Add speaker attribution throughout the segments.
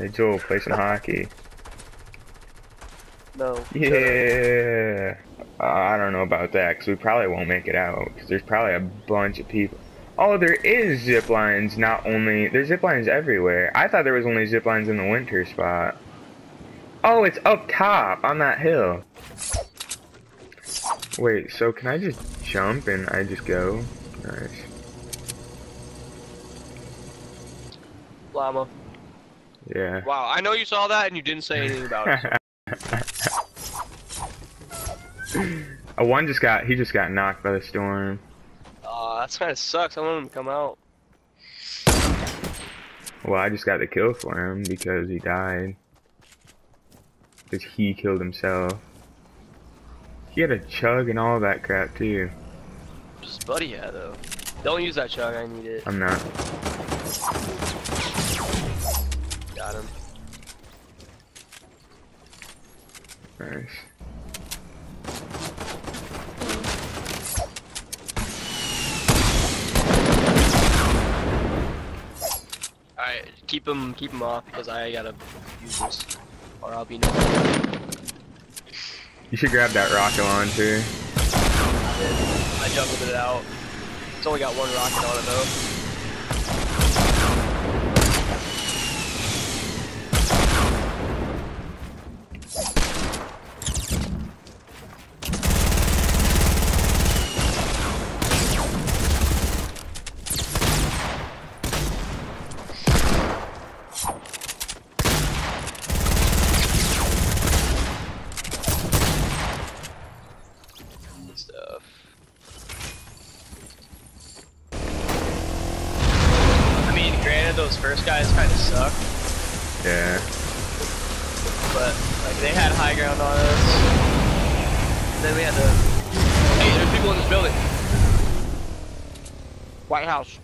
Speaker 1: Hey Joel, play some hockey.
Speaker 2: No.
Speaker 1: Yeah. Uh, I don't know about that because we probably won't make it out because there's probably a bunch of people. Oh, there is zip lines. Not only there's zip lines everywhere. I thought there was only zip lines in the winter spot. Oh, it's up top on that hill. Wait, so can I just jump and I just go? Nice.
Speaker 2: Llama.
Speaker 1: Yeah.
Speaker 2: Wow, I know you saw that and you didn't say anything about it.
Speaker 1: A one just got he just got knocked by the storm.
Speaker 2: Aw, that kind of sucks. I want him to come out.
Speaker 1: Well, I just got the kill for him because he died. Because he killed himself. He had a chug and all that crap too.
Speaker 2: Just buddy yeah though. Don't use that chug. I need it.
Speaker 1: I'm not. Nice.
Speaker 2: Alright, keep him, keep him off because I gotta use this, or I'll be no.
Speaker 1: You should grab that rocket launcher.
Speaker 2: I juggled it out. It's only got one rocket on it though. Good stuff. I mean, granted, those first guys kind of suck,
Speaker 1: Yeah.
Speaker 2: but like they had high ground on us. Then we had to. Hey, there's people in this building. White House.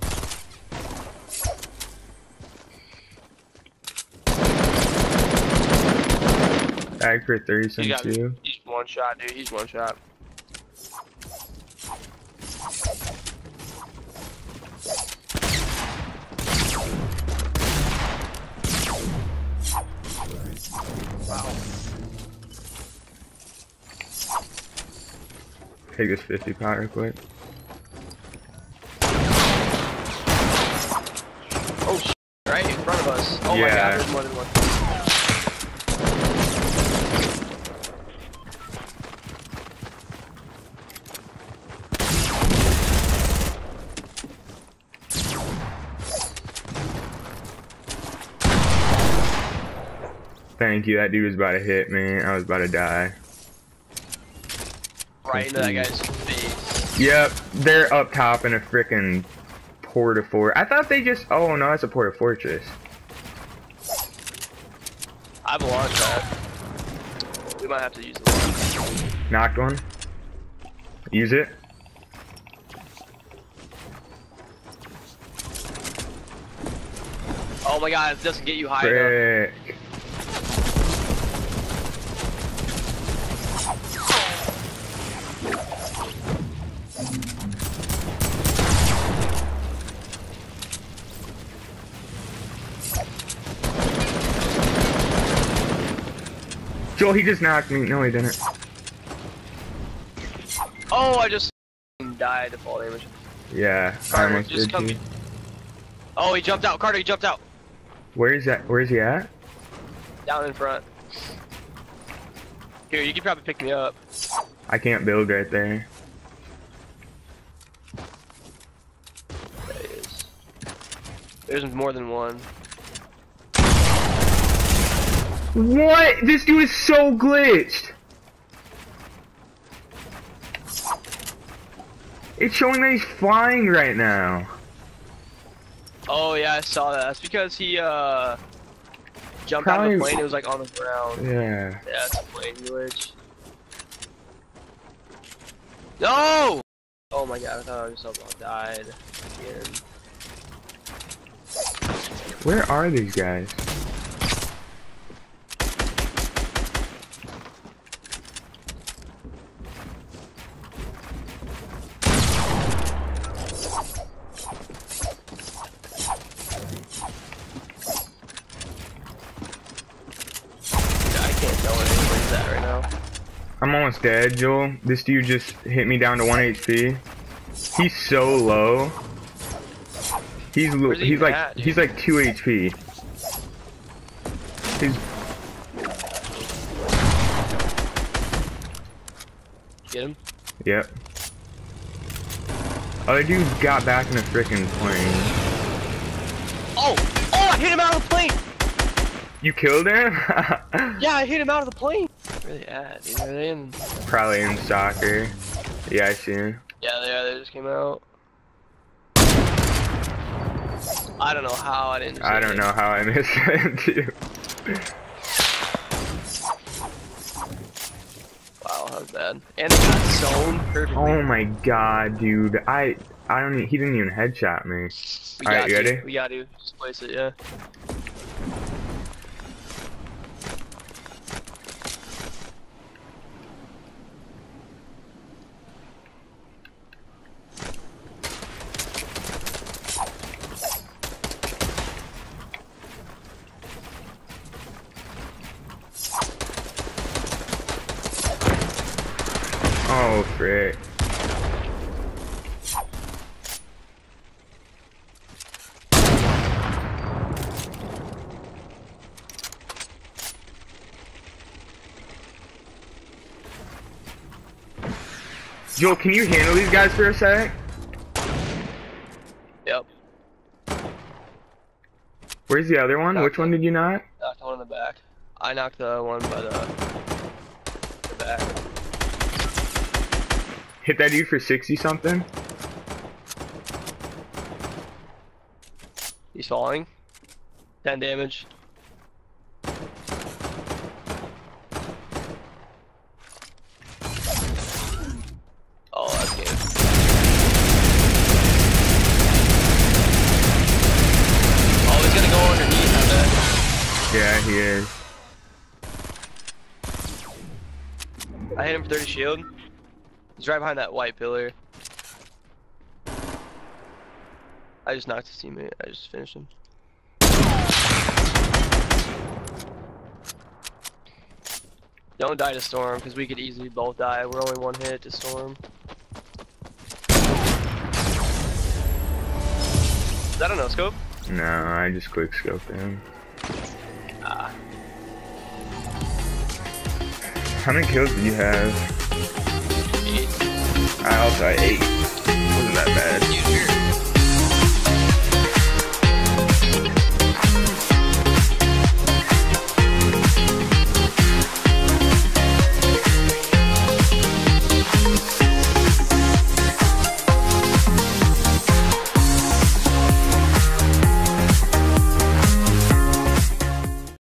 Speaker 1: Bag for three
Speaker 2: He
Speaker 1: since
Speaker 2: got
Speaker 1: you.
Speaker 2: He's one shot, dude. He's one shot. Wow.
Speaker 1: Take this 50 pot real quick.
Speaker 2: Oh, sh right in front of us. Oh my god, there's more than one.
Speaker 1: Thank you. That dude was about to hit me. I was about to die.
Speaker 2: Right into that guy's face.
Speaker 1: Yep, they're up top in a freaking porta fort. I thought they just. Oh no, that's a porta fortress.
Speaker 2: I've launched that. We might have to use it.
Speaker 1: Knocked one. Use it.
Speaker 2: Oh my god, it doesn't get you high enough.
Speaker 1: Joel, he just knocked me. No, he didn't.
Speaker 2: Oh, I just died to fall damage.
Speaker 1: Yeah, I
Speaker 2: Carter,
Speaker 1: almost
Speaker 2: just
Speaker 1: did
Speaker 2: come. Oh, he jumped out. Carter, he jumped out.
Speaker 1: Where is that? Where is he at?
Speaker 2: Down in front. Here, you can probably pick me up.
Speaker 1: I can't build right there.
Speaker 2: There. There's more than one.
Speaker 1: What? This dude is so glitched. It's showing that he's flying right now.
Speaker 2: Oh yeah, I saw that. That's because he uh jumped out of the plane. It was like on the ground.
Speaker 1: Yeah.
Speaker 2: Yeah, it's a plane glitch. No! Oh my god, I thought I just about died again.
Speaker 1: Where are these guys? I'm almost dead, Joel. This dude just hit me down to 1 HP. He's so low. He's lo-
Speaker 2: he
Speaker 1: he's like
Speaker 2: at,
Speaker 1: he's like 2 HP. He's
Speaker 2: Get him.
Speaker 1: yep. Other dude got back in a freaking plane.
Speaker 2: Oh! Oh, I hit him out of the plane!
Speaker 1: You killed him?
Speaker 2: Yeah, I hit him out of the plane! Where they at, dude? Are they in...
Speaker 1: Probably in soccer. Yeah, I see him.
Speaker 2: Yeah, they are. They just came out. I don't know how I didn't.
Speaker 1: I don't know how I missed him too.
Speaker 2: Wow, that was bad. And they got zoned perfectly.
Speaker 1: Oh my god, dude. I I don't he didn't even headshot me.
Speaker 2: we
Speaker 1: alright, you ready?
Speaker 2: We got to. Just place it, yeah.
Speaker 1: Oh frick. Joel, can you handle these guys for a sec?
Speaker 2: Yep.
Speaker 1: Where's the other one? Which one did you not?
Speaker 2: Knocked one in the back. I knocked the one by the, uh, the back.
Speaker 1: Hit that dude for 60 something?
Speaker 2: He's falling. 10 damage. Oh, that's good. Oh, he's gonna go underneath, I bet.
Speaker 1: Yeah, he is.
Speaker 2: I hit him for 30 shield. He's right behind that white pillar. I just knocked his teammate. I just finished him. Don't die to Storm, because we could easily both die. We're only one hit to Storm. Is that a no scope?
Speaker 1: No, I just quick scoped him.
Speaker 2: Ah,
Speaker 1: How many kills do you have? I also eight. Wasn't that bad.